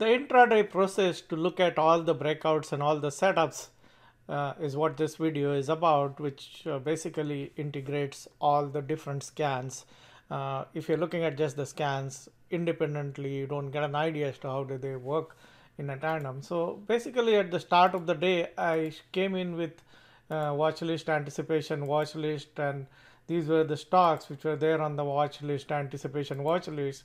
the intraday process to look at all the breakouts and all the setups uh, is what this video is about, which uh, basically integrates all the different scans. Uh, if you're looking at just the scans independently, you don't get an idea as to how do they work in a tandem. So basically at the start of the day, I came in with uh, watch list anticipation watch list and these were the stocks which were there on the watch list anticipation watch list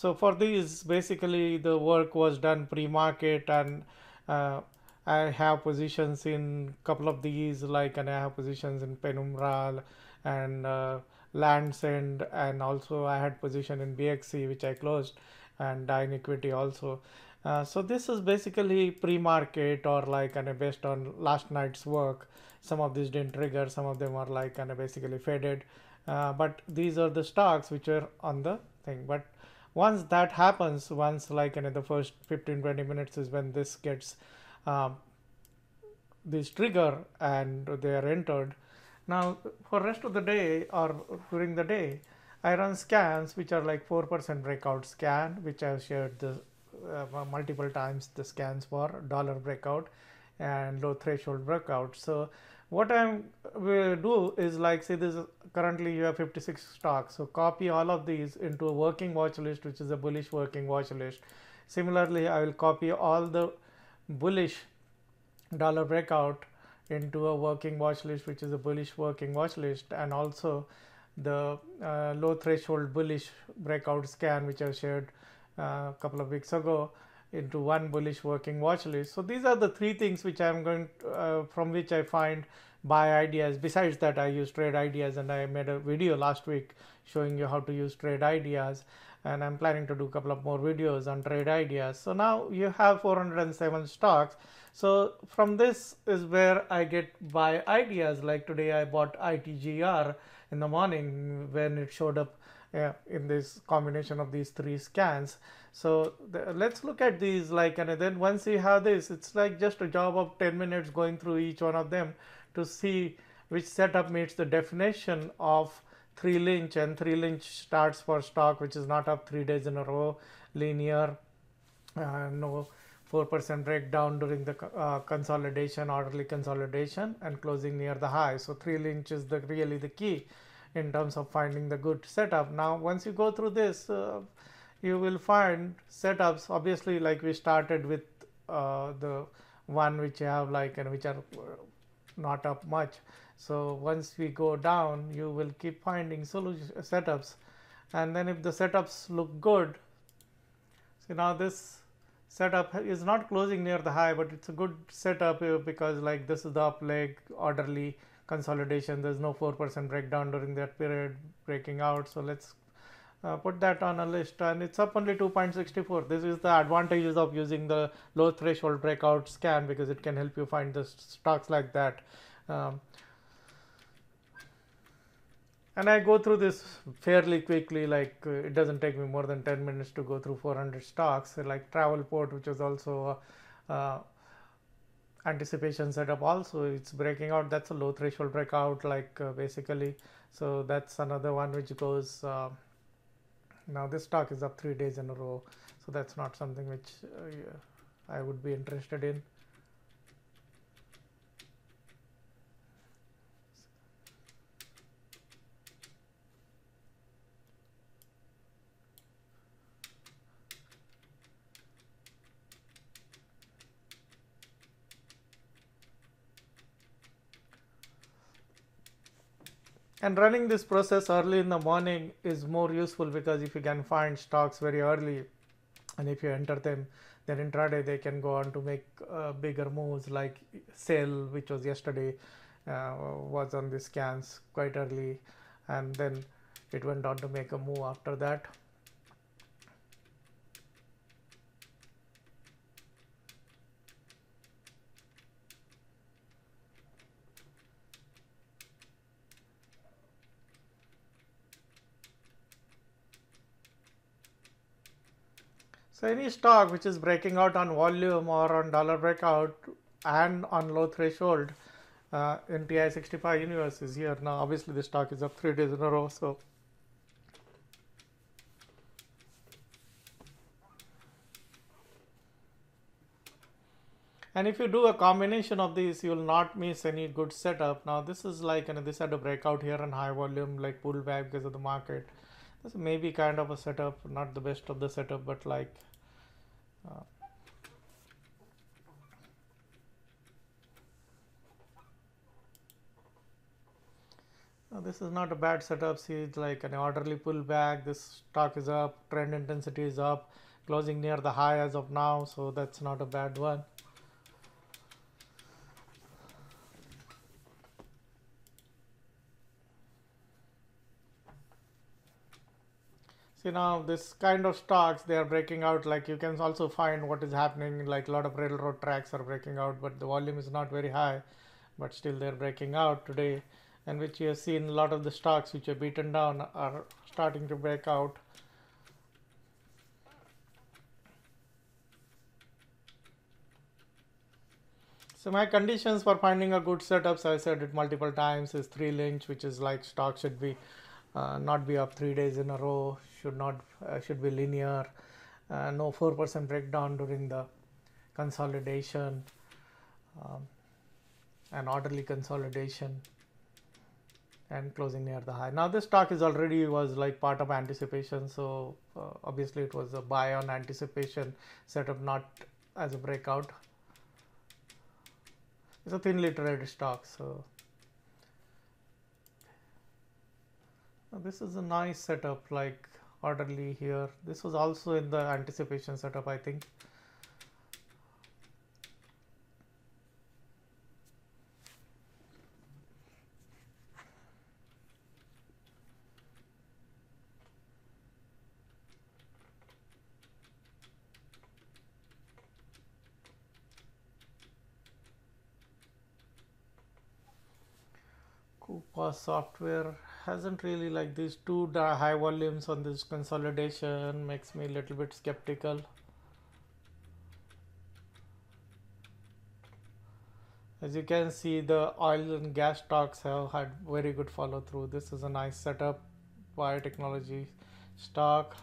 so for these basically the work was done pre-market and uh, I have positions in a couple of these like and I have positions in Penumbra and uh, Landsend and also I had position in BXC which I closed and Dynequity also uh, so this is basically pre-market or like kind of based on last night's work. Some of these didn't trigger, some of them are like kind of basically faded. Uh, but these are the stocks which are on the thing. But once that happens, once like in the first 15 20 minutes is when this gets um, this trigger and they are entered. Now for rest of the day or during the day, I run scans which are like 4% breakout scan, which I've shared the uh, multiple times the scans for dollar breakout and low threshold breakout. So what I'm will do is like say this is currently you have 56 stocks. So copy all of these into a working watch list, which is a bullish working watch list. Similarly, I will copy all the bullish dollar breakout into a working watch list, which is a bullish working watch list, and also the uh, low threshold bullish breakout scan, which I shared a couple of weeks ago into one bullish working watch list. So these are the three things which I'm going to, uh, from which I find buy ideas. Besides that, I use trade ideas and I made a video last week showing you how to use trade ideas and I'm planning to do a couple of more videos on trade ideas. So now you have 407 stocks. So from this is where I get buy ideas like today I bought ITGR in the morning when it showed up in this combination of these three scans. So the, let's look at these like and then once you have this it's like just a job of 10 minutes going through each one of them to see which setup meets the definition of 3 Lynch and 3 Lynch starts for stock which is not up 3 days in a row linear uh, no 4% breakdown during the uh, consolidation orderly consolidation and closing near the high so 3 Lynch is the really the key in terms of finding the good setup. Now, once you go through this, uh, you will find setups. Obviously, like we started with uh, the one which you have like and which are not up much. So once we go down, you will keep finding solution setups, and then if the setups look good, so now this setup is not closing near the high, but it's a good setup uh, because like this is the up leg orderly consolidation there's no 4% breakdown during that period breaking out. So let's uh, put that on a list. And it's up only 2.64 this is the advantages of using the low threshold breakout scan because it can help you find the stocks like that. Um, and I go through this fairly quickly like uh, it doesn't take me more than 10 minutes to go through 400 stocks like Travelport which is also uh, anticipation setup. Also it's breaking out. That's a low threshold breakout like uh, basically. So that's another one which goes uh, now this stock is up three days in a row. So that's not something which uh, I would be interested in and running this process early in the morning is more useful because if you can find stocks very early and if you enter them then intraday they can go on to make uh, bigger moves like sell, which was yesterday uh, was on the scans quite early and then it went on to make a move after that So any stock which is breaking out on volume or on dollar breakout and on low threshold uh, in TI 65 universe is here. Now obviously the stock is up three days in a row. So And if you do a combination of these, you will not miss any good setup. Now this is like, you know, this had a breakout here on high volume, like pullback because of the market. This may be kind of a setup, not the best of the setup, but like, uh, this is not a bad setup. See, it's like an orderly pullback. This stock is up, trend intensity is up, closing near the high as of now. So that's not a bad one. See know this kind of stocks they are breaking out. Like you can also find what is happening like a lot of railroad tracks are breaking out but the volume is not very high but still they're breaking out today. And which you have seen a lot of the stocks which are beaten down are starting to break out. So my conditions for finding a good setup, so I said it multiple times, is three lynch, which is like stock should be not be up three days in a row, should not uh, should be linear, uh, no 4% breakdown during the consolidation, um, an orderly consolidation and closing near the high. Now this stock is already was like part of anticipation, so uh, obviously it was a buy on anticipation setup, not as a breakout. It's a thinly traded stock, so this is a nice setup like orderly here. This was also in the anticipation setup I think. Coupa software hasn't really like these two high volumes on this consolidation makes me a little bit skeptical. As you can see the oil and gas stocks have had very good follow through. This is a nice setup biotechnology stock.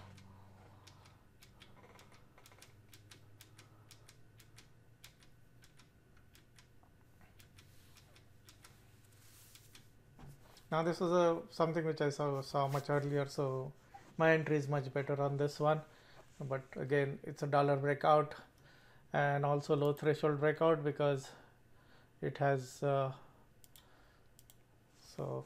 Now this was a something which I saw, saw much earlier so my entry is much better on this one. But again it's a dollar breakout and also low threshold breakout because it has uh, so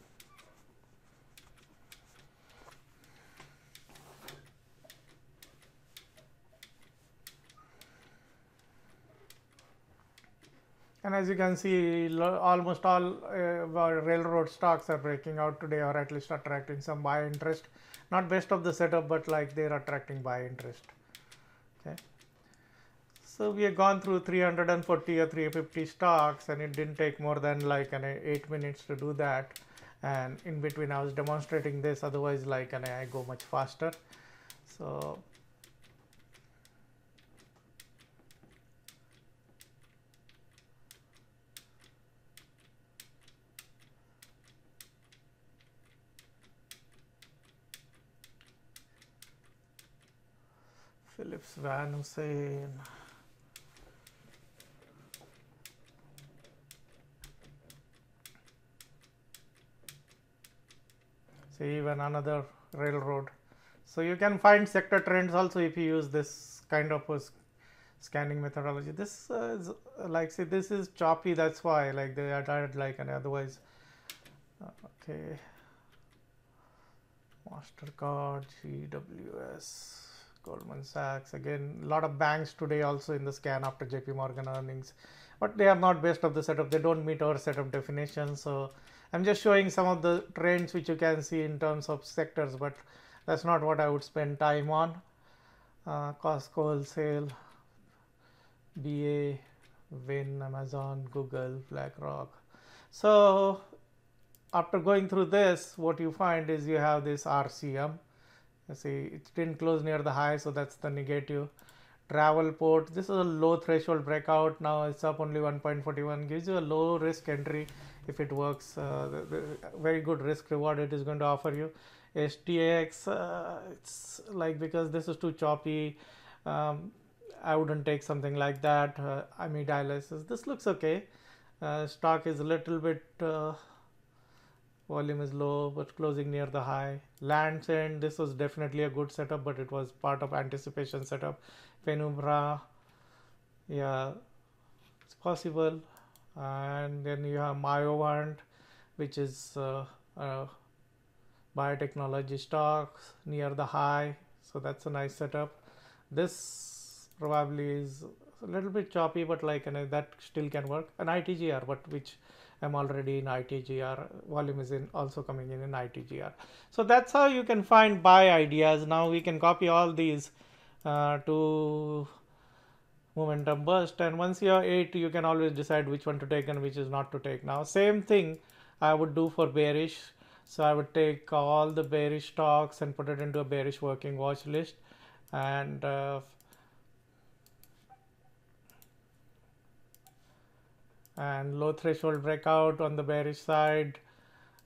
And as you can see, almost all uh, railroad stocks are breaking out today or at least attracting some buy interest. Not best of the setup, but like they're attracting buy interest. Okay. So we have gone through 340 or 350 stocks and it didn't take more than like an 8 minutes to do that. And in between I was demonstrating this, otherwise like and I go much faster. So Phillips Van Heusen. See even another railroad. So you can find sector trends also if you use this kind of a scanning methodology. This is like see this is choppy. That's why like they are added like and otherwise. Uh, okay. Mastercard, GWS. Goldman Sachs. Again, a lot of banks today also in the scan after JP Morgan earnings, but they are not best of the setup. They don't meet our setup definition. So I'm just showing some of the trends which you can see in terms of sectors, but that's not what I would spend time on. Uh, Costco wholesale, BA, Win, Amazon, Google, BlackRock. So after going through this, what you find is you have this RCM see it didn't close near the high so that's the negative Travelport this is a low threshold breakout now it's up only 1.41 gives you a low risk entry if it works uh, the, the very good risk reward it is going to offer you STX uh, it's like because this is too choppy um, I wouldn't take something like that. Uh, I mean dialysis. This looks okay. Uh, stock is a little bit uh, volume is low but closing near the high. Lands End. This was definitely a good setup, but it was part of anticipation setup. Penumbra. Yeah, it's possible. And then you have Myovant, which is uh, uh, biotechnology stocks near the high. So that's a nice setup. This probably is a little bit choppy, but like know, that still can work. An ITGR, but which I'm already in ITGR. Volume is in also coming in in ITGR. So that's how you can find buy ideas. Now we can copy all these uh, to momentum burst and once you are 8 you can always decide which one to take and which is not to take now same thing I would do for bearish so I would take all the bearish stocks and put it into a bearish working watch list and uh, and low threshold breakout on the bearish side.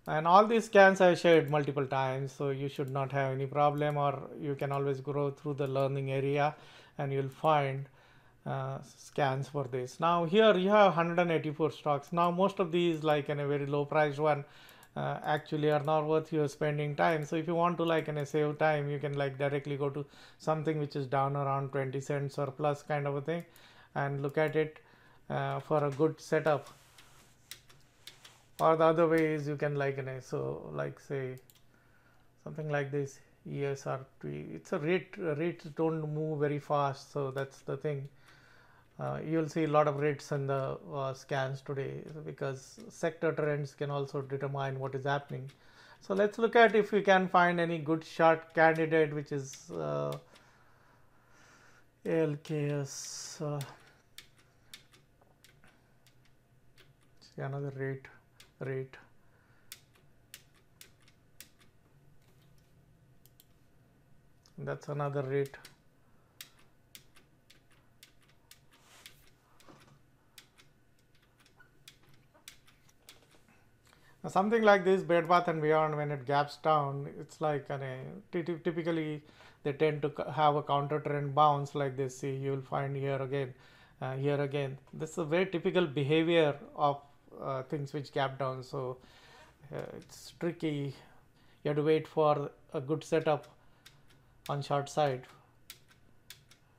And all these scans I shared multiple times so you should not have any problem or you can always grow through the learning area and you'll find uh, scans for this. Now here you have 184 stocks. Now most of these like in a very low price one uh, actually are not worth your spending time. So if you want to like in a save time you can like directly go to something which is down around 20 cents or plus kind of a thing and look at it for a good setup or the other way is you can like in a so like say something like this ESRT it's a rate rates don't move very fast so that's the thing uh, you'll see a lot of rates in the uh, scans today because sector trends can also determine what is happening. So let's look at if we can find any good short candidate which is uh, LKS. Another rate rate. That's another rate. something like this bed bath and beyond when it gaps down it's like an, typically they tend to have a counter trend bounce like this see you'll find here again uh, here again this is a very typical behavior of uh, things which gap down. So uh, it's tricky. You have to wait for a good setup on short side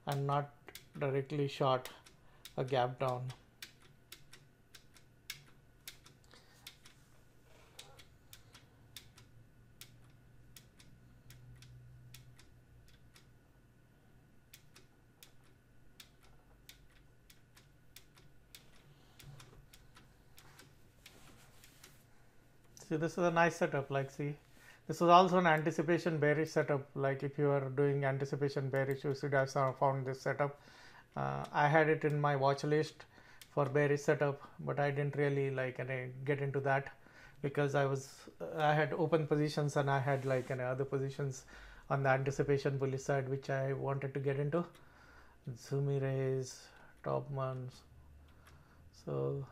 and not directly short a gap down See, this is a nice setup. Like, see, this is also an anticipation bearish setup. Like, if you are doing anticipation bearish, you should have found this setup. Uh, I had it in my watch list for bearish setup, but I didn't really like get into that because I was I had open positions and I had like any other positions on the anticipation bullish side which I wanted to get into. Zumi rays, top ones. So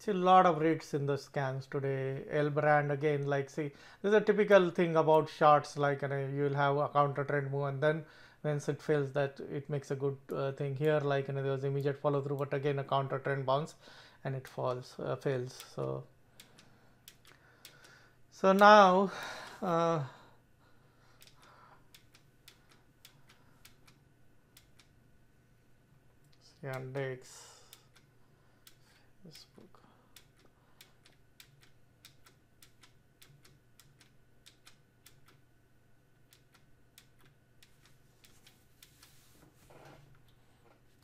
see a lot of rates in the scans today. L brand again like see this is a typical thing about charts like you, know, you will have a counter trend move and then once it fails that it makes a good uh, thing here like you know, there was immediate follow through but again a counter trend bounce and it falls uh, fails. So so now uh, Yandex Facebook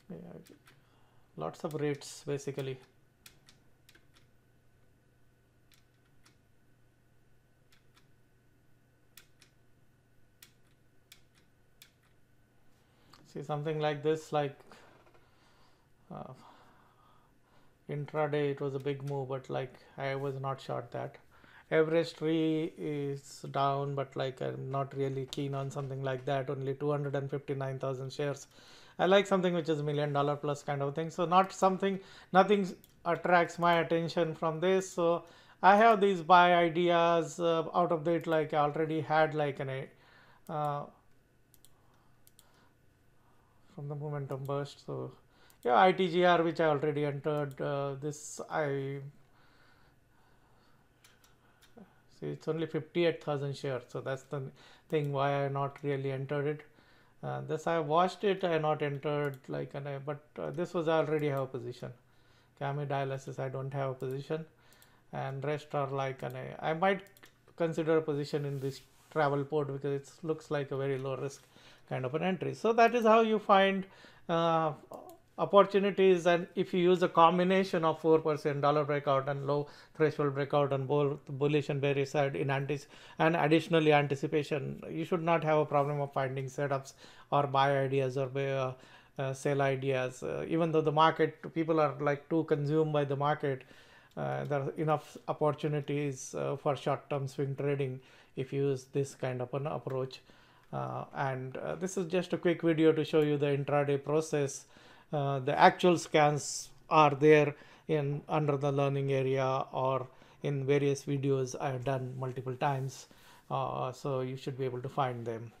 yeah, lots of rates basically. See something like this like uh, intraday it was a big move but like I was not short that. Everest Re is down but like I'm not really keen on something like that. Only 259,000 shares I like something which is million dollar plus kind of thing. So not something, nothing attracts my attention from this. So I have these buy ideas uh, out of it. Like I already had like an uh, from the momentum burst. So yeah, ITGR which I already entered. Uh, this I see it's only 58,000 shares. So that's the thing why I not really entered it. Uh, this I watched it, I not entered like, and I, but uh, this was already have a position. Cami dialysis, I don't have a position, and rest are like, and I, I might consider a position in this Travelport because it looks like a very low risk kind of an entry. So that is how you find uh, opportunities and if you use a combination of 4% dollar breakout and low threshold breakout on both bullish and bearish side in antis and additionally anticipation you should not have a problem of finding setups or buy ideas or buy, uh, uh, sell ideas. Uh, even though the market people are like too consumed by the market uh, there are enough opportunities uh, for short-term swing trading if you use this kind of an approach. Uh, and this is just a quick video to show you the intraday process uh, the actual scans are there in under the learning area or in various videos I have done multiple times. Uh, so you should be able to find them.